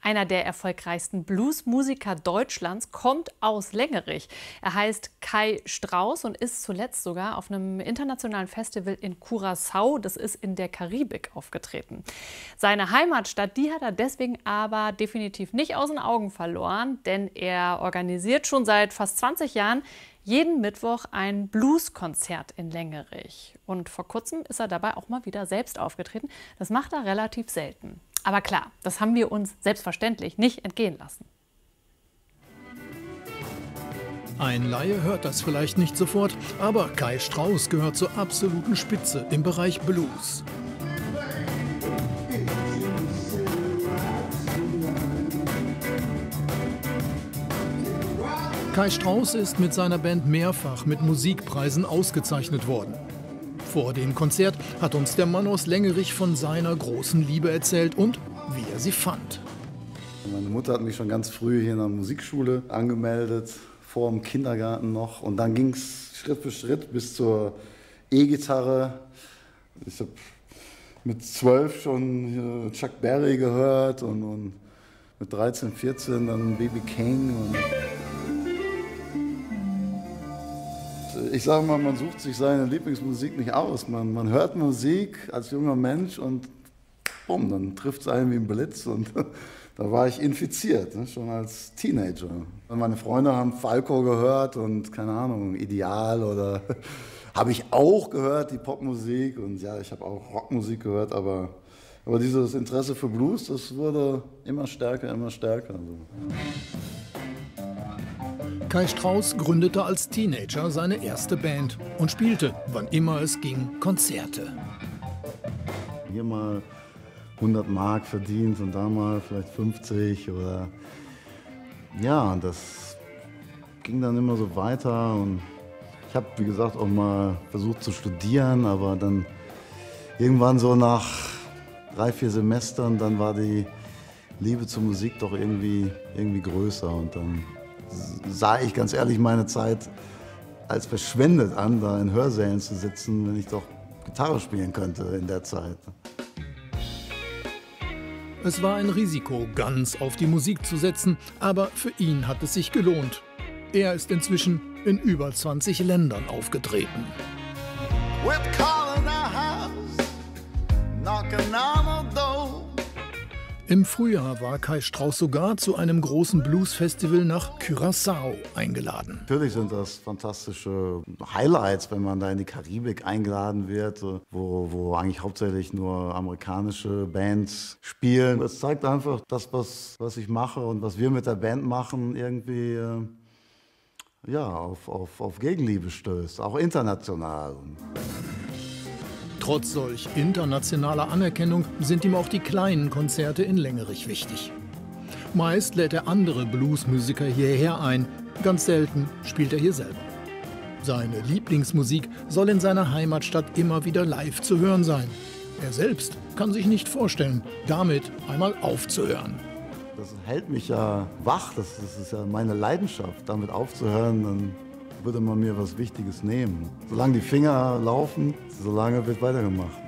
Einer der erfolgreichsten Bluesmusiker Deutschlands kommt aus Längerich. Er heißt Kai Strauß und ist zuletzt sogar auf einem internationalen Festival in Curaçao, das ist in der Karibik, aufgetreten. Seine Heimatstadt, die hat er deswegen aber definitiv nicht aus den Augen verloren, denn er organisiert schon seit fast 20 Jahren jeden Mittwoch ein Blueskonzert in Längerich. Und vor kurzem ist er dabei auch mal wieder selbst aufgetreten. Das macht er relativ selten. Aber klar, das haben wir uns selbstverständlich nicht entgehen lassen. Ein Laie hört das vielleicht nicht sofort, aber Kai Strauß gehört zur absoluten Spitze im Bereich Blues. Kai Strauß ist mit seiner Band mehrfach mit Musikpreisen ausgezeichnet worden. Vor dem Konzert hat uns der Mann aus Längerich von seiner großen Liebe erzählt und wie er sie fand. Meine Mutter hat mich schon ganz früh hier in der Musikschule angemeldet, vor dem Kindergarten noch. Und dann ging es Schritt für Schritt bis zur E-Gitarre. Ich habe mit zwölf schon Chuck Berry gehört und, und, mit 13, 14 dann Baby King. Und ich sage mal, man sucht sich seine Lieblingsmusik nicht aus. Man, man hört Musik als junger Mensch und bumm, dann trifft es einen wie ein Blitz. Und da war ich infiziert, ne, schon als Teenager. Meine Freunde haben Falco gehört und keine Ahnung, Ideal oder habe ich auch gehört, die Popmusik. Und ja, ich habe auch Rockmusik gehört, aber, aber dieses Interesse für Blues, das wurde immer stärker, immer stärker. Also. Kai Strauß gründete als Teenager seine erste Band und spielte, wann immer es ging, Konzerte. Hier mal 100 Mark verdient und da mal vielleicht 50 oder ja, das ging dann immer so weiter und ich habe, wie gesagt, auch mal versucht zu studieren, aber dann irgendwann so nach drei, vier Semestern, dann war die Liebe zur Musik doch irgendwie, irgendwie größer und dann sah ich ganz ehrlich meine Zeit als verschwendet an, da in Hörsälen zu sitzen, wenn ich doch Gitarre spielen könnte in der Zeit. Es war ein Risiko, ganz auf die Musik zu setzen, aber für ihn hat es sich gelohnt. Er ist inzwischen in über 20 Ländern aufgetreten. With Im Frühjahr war Kai Strauß sogar zu einem großen Blues-Festival nach Curaçao eingeladen. Natürlich sind das fantastische Highlights, wenn man da in die Karibik eingeladen wird, wo, wo eigentlich hauptsächlich nur amerikanische Bands spielen. Es zeigt einfach, dass was, was ich mache und was wir mit der Band machen, irgendwie äh, ja, auf, auf, auf Gegenliebe stößt, auch international. Trotz solch internationaler Anerkennung sind ihm auch die kleinen Konzerte in Längerich wichtig. Meist lädt er andere Bluesmusiker hierher ein, ganz selten spielt er hier selber. Seine Lieblingsmusik soll in seiner Heimatstadt immer wieder live zu hören sein. Er selbst kann sich nicht vorstellen, damit einmal aufzuhören. Das hält mich ja wach, das, ist ja meine Leidenschaft, damit aufzuhören. Würde man mir was Wichtiges nehmen. Solange die Finger laufen, solange wird weitergemacht.